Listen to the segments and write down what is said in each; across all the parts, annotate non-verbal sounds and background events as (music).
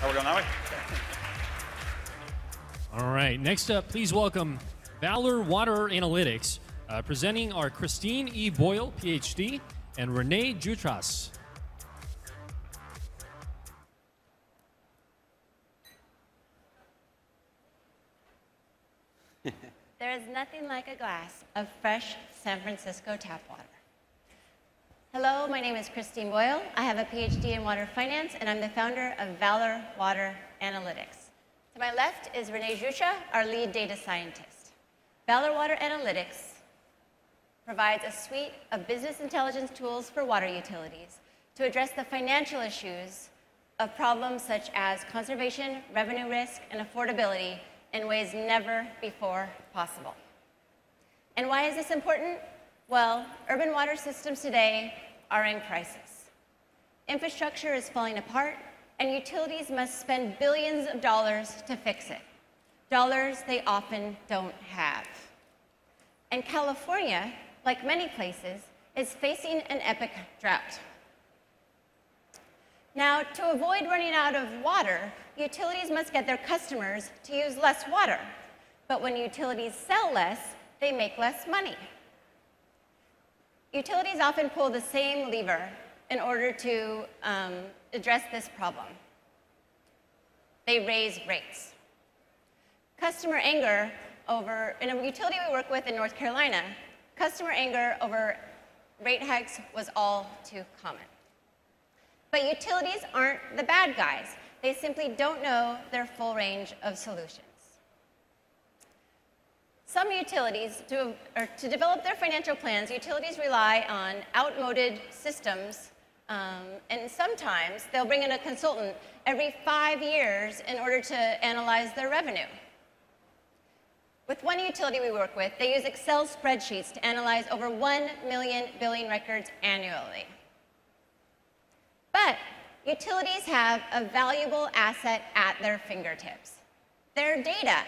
Are we going that way? All right. Next up, please welcome Valor Water Analytics, uh, presenting are Christine E. Boyle, PhD, and Renee Jutras. (laughs) There is nothing like a glass of fresh San Francisco tap water. Hello, my name is Christine Boyle. I have a PhD in water finance, and I'm the founder of Valor Water Analytics. To my left is Renee Jutras, our lead data scientist. Valor Water Analytics provides a suite of business intelligence tools for water utilities to address the financial issues of problems such as conservation, revenue risk, and affordability in ways never before possible. And why is this important? Well, urban water systems today are in crisis. Infrastructure is falling apart, and utilities must spend billions of dollars to fix it, dollars they often don't have. And California, like many places, is facing an epic drought. Now, to avoid running out of water, utilities must get their customers to use less water. But when utilities sell less, they make less money. Utilities often pull the same lever in order to um, address this problem. They raise rates. Customer anger over, in a utility we work with in North Carolina, customer anger over rate hikes was all too common. But utilities aren't the bad guys. They simply don't know their full range of solutions. Some utilities, to, to develop their financial plans, utilities rely on outmoded systems, um, and sometimes they'll bring in a consultant every five years in order to analyze their revenue. With one utility we work with, they use Excel spreadsheets to analyze over 1 million billing records annually. But utilities have a valuable asset at their fingertips, their data.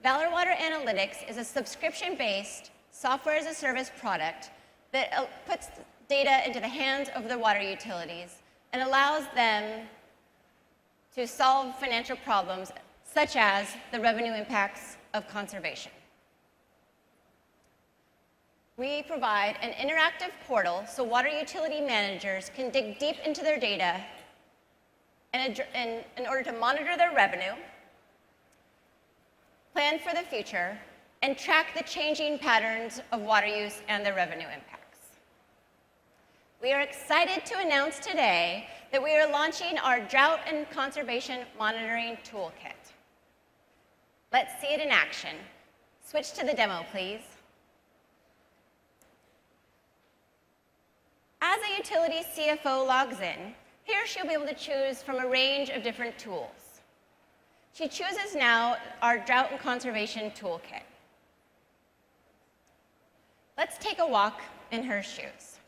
Valor Water Analytics is a subscription-based software as a service product that uh, puts data into the hands of the water utilities and allows them to solve financial problems such as the revenue impacts of conservation. We provide an interactive portal so water utility managers can dig deep into their data in, order to monitor their revenue, plan for the future, and track the changing patterns of water use and their revenue impacts. We are excited to announce today that we are launching our Drought and Conservation Monitoring Toolkit. Let's see it in action. Switch to the demo, please. As a utility CFO logs in, here she'll be able to choose from a range of different tools. She chooses now our Drought and Conservation Toolkit. Let's take a walk in her shoes.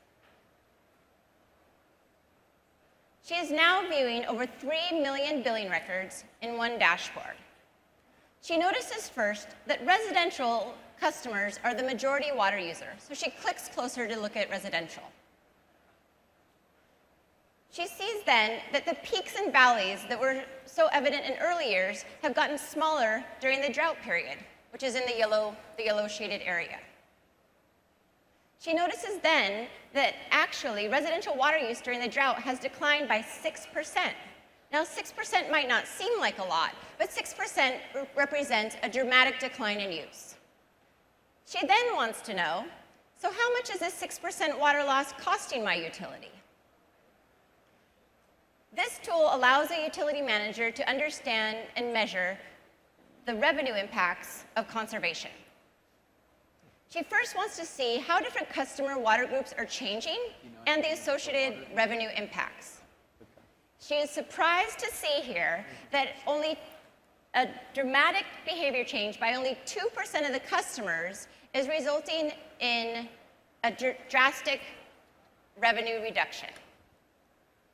She is now viewing over 3 million billing records in one dashboard. She notices first that residential customers are the majority water user, so she clicks closer to look at residential. She sees then that the peaks and valleys that were so evident in early years have gotten smaller during the drought period, which is in the yellow, the yellow shaded area. She notices then that actually residential water use during the drought has declined by 6%. Now, 6% might not seem like a lot, but 6% represents a dramatic decline in use. She then wants to know, so how much is this 6% water loss costing my utility? This tool allows a utility manager to understand and measure the revenue impacts of conservation. She first wants to see how different customer water groups are changing and the associated revenue impacts. She is surprised to see here that only a dramatic behavior change by only 2% of the customers is resulting in a dr drastic revenue reduction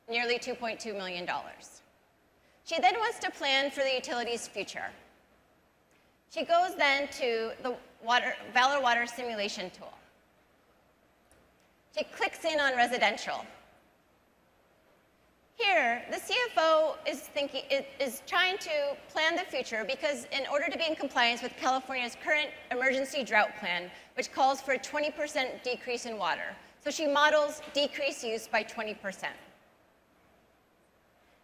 nearly $2.2 million. She then wants to plan for the utility's future. She goes then to the water, Valor Water Simulation tool. She clicks in on residential. Here, the CFO is, thinking, is trying to plan the future because in order to be in compliance with California's current emergency drought plan, which calls for a 20% decrease in water. So she models decreased use by 20%.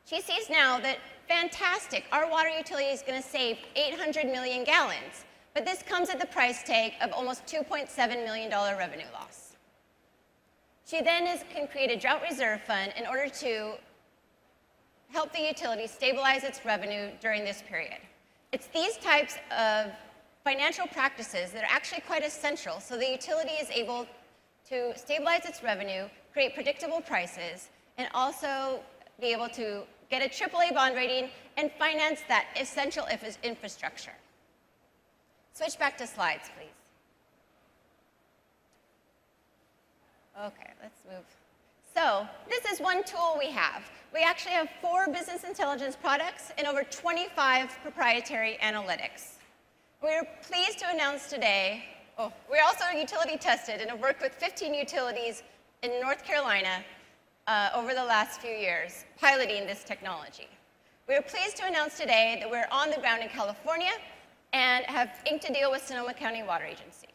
She sees now that, fantastic, our water utility is going to save 800 million gallons, but this comes at the price tag of almost $2.7 million revenue loss. She then is, can create a drought reserve fund in order to help the utility stabilize its revenue during this period. It's these types of financial practices that are actually quite essential so the utility is able to stabilize its revenue, create predictable prices, and also be able to get a AAA bond rating and finance that essential infrastructure. Switch back to slides, please. Okay, let's move. So this is one tool we have. We actually have four business intelligence products and over 25 proprietary analytics. We're pleased to announce today, oh, we're also utility tested and have worked with 15 utilities in North Carolina uh, over the last few years, piloting this technology. We are pleased to announce today that we're on the ground in California and have inked a deal with Sonoma County Water Agency.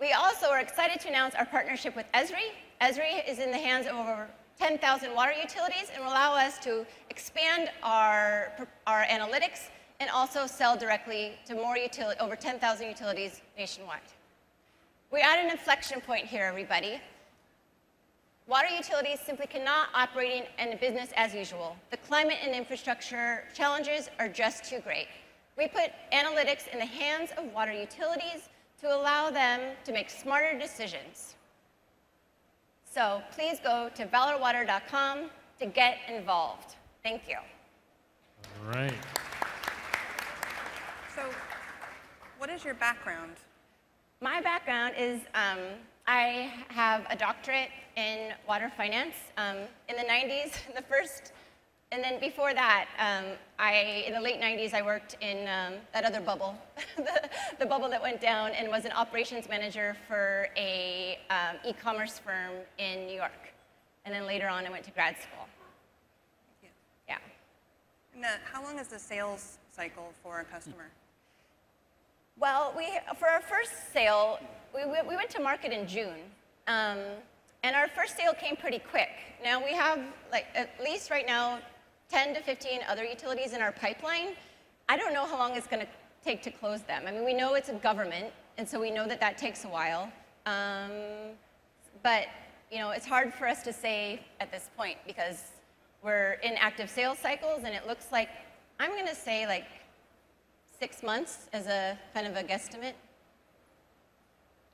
We also are excited to announce our partnership with Esri. Esri is in the hands of over 10,000 water utilities and will allow us to expand our, our analytics and also sell directly to more utility, over 10,000 utilities nationwide. We're at an inflection point here, everybody. Water utilities simply cannot operate in a business as usual. The climate and infrastructure challenges are just too great. We put analytics in the hands of water utilities to allow them to make smarter decisions. So please go to valorwater.com to get involved. Thank you. All right. So, what is your background? My background is um, I have a doctorate in water finance. Um, in the 90s, (laughs) the first and then before that, um, I, in the late 90s, I worked in um, that other bubble, (laughs) the, the, bubble that went down and was an operations manager for a um, e-commerce firm in New York. And then later on, I went to grad school. Yeah. And uh, how long is the sales cycle for a customer? Well, we, for our first sale, we, we went to market in June. Um, and our first sale came pretty quick. Now we have, like, at least right now, 10 to 15 other utilities in our pipeline. I don't know how long it's going to take to close them. I mean, we know it's a government, and so we know that that takes a while. Um, but, you know, it's hard for us to say at this point because we're in active sales cycles, and it looks like, I'm going to say like six months as a kind of a guesstimate.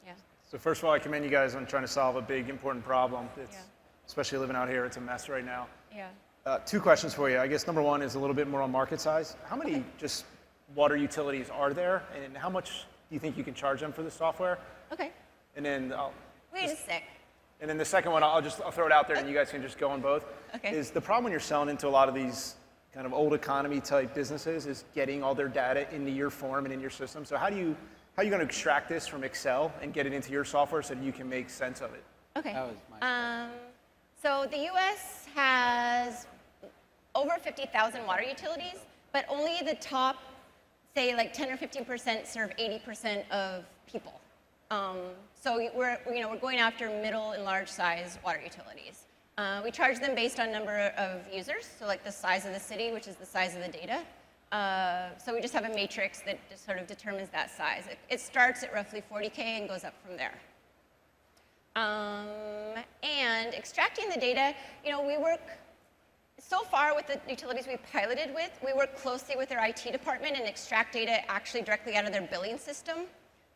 Yeah. So first of all, I commend you guys on trying to solve a big, important problem. It's, yeah. Especially living out here, it's a mess right now. Yeah. Uh, two questions for you. I guess number one is a little bit more on market size. How many okay. just water utilities are there, and how much do you think you can charge them for the software? Okay. And then I'll wait just, a sec. And then the second one, I'll just I'll throw it out there, and you guys can just go on both. Okay. Is the problem when you're selling into a lot of these kind of old economy type businesses is getting all their data into your form and in your system. So how do you how are you going to extract this from Excel and get it into your software so that you can make sense of it? Okay. That was my um, so the U.S. has over 50,000 water utilities, but only the top, say like 10 or 15% serve 80% of people. Um, so we're, you know, we're going after middle and large size water utilities. Uh, we charge them based on number of users, so like the size of the city, which is the size of the data. Uh, so we just have a matrix that just sort of determines that size. It, it starts at roughly 40K and goes up from there. Um, and extracting the data, you know, we work so far with the utilities we piloted with, we work closely with their IT department and extract data actually directly out of their billing system.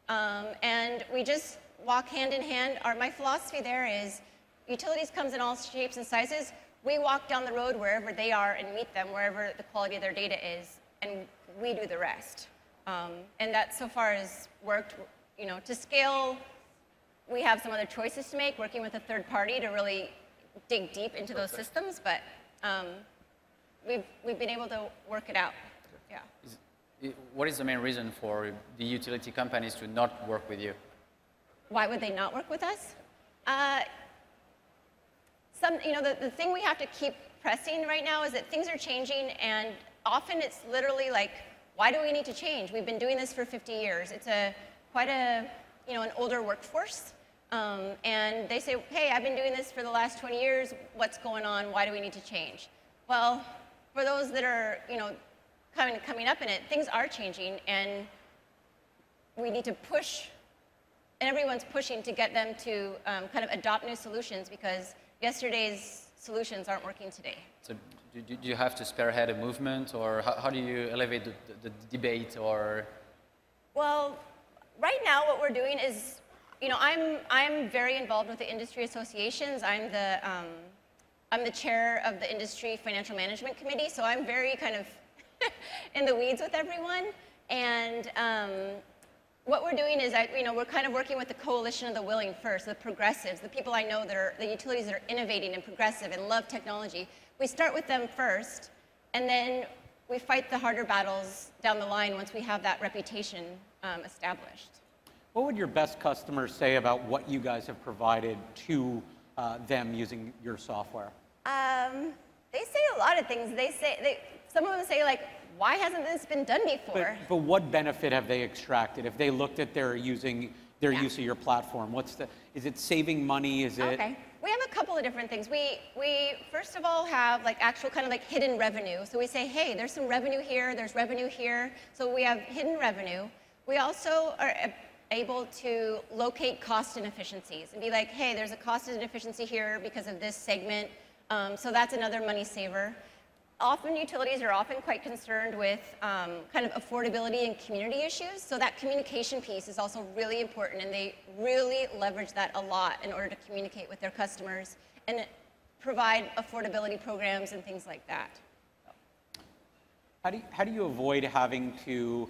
Um, and we just walk hand in hand. Our, my philosophy there is utilities comes in all shapes and sizes. We walk down the road wherever they are and meet them wherever the quality of their data is, and we do the rest. Um, and that so far has worked. You know, to scale, we have some other choices to make, working with a third party to really dig deep into those systems, but um, we've, we've been able to work it out. Yeah. Is, what is the main reason for the utility companies to not work with you? Why would they not work with us? Uh, some, you know, the, the thing we have to keep pressing right now is that things are changing, and often it's literally like, why do we need to change? We've been doing this for 50 years. It's a quite a you know an older workforce, um, and they say, hey, I've been doing this for the last 20 years. What's going on? Why do we need to change? Well, for those that are you know coming coming up in it, things are changing, and we need to push and everyone's pushing to get them to um, kind of adopt new solutions because yesterday's solutions aren't working today. So do, do you have to spearhead a movement, or how, how do you elevate the, the, the debate, or Well, right now what we're doing is, you know, I'm, I'm very involved with the industry associations. I'm the, um, I'm the chair of the Industry Financial Management Committee, so I'm very kind of (laughs) in the weeds with everyone. And um, what we're doing is, I, you know, we're kind of working with the coalition of the willing first, the progressives, the people I know that are, the utilities that are innovating and progressive and love technology. We start with them first, and then we fight the harder battles down the line once we have that reputation um, established. What would your best customers say about what you guys have provided to uh, them using your software? Um, they say a lot of things. They say, they, some of them say like, why hasn't this been done before? but what benefit have they extracted? If they looked at their using their Yeah. use of your platform, what's the? Is it saving money? Is it? Okay. We have a couple of different things. We, we first of all have like actual kind of like hidden revenue. So we say, hey, there's some revenue here, there's revenue here. So we have hidden revenue. We also are able to locate cost inefficiencies and be like, hey, there's a cost inefficiency here because of this segment. Um, so that's another money saver. Often utilities are often quite concerned with um, kind of affordability and community issues. So that communication piece is also really important, and they really leverage that a lot in order to communicate with their customers and provide affordability programs and things like that. How do you, how do you avoid having to?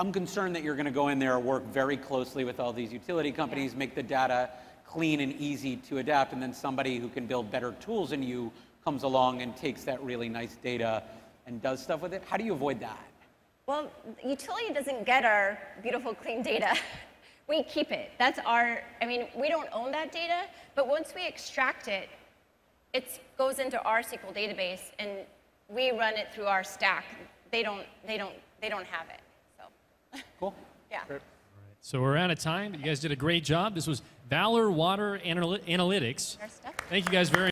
I'm concerned that you're going to go in there, work very closely with all these utility companies, make the data clean and easy to adapt, and then somebody who can build better tools than you comes along and takes that really nice data and does stuff with it. How do you avoid that? Well, utility doesn't get our beautiful clean data. (laughs) we keep it. That's our, I mean, we don't own that data, but once we extract it, it goes into our SQL database and we run it through our stack. They don't, they don't, they don't have it. So, (laughs) Cool. yeah. So we're out of time. You guys did a great job. This was Valor Water Analy- Analytics. Our stuff. Thank you guys very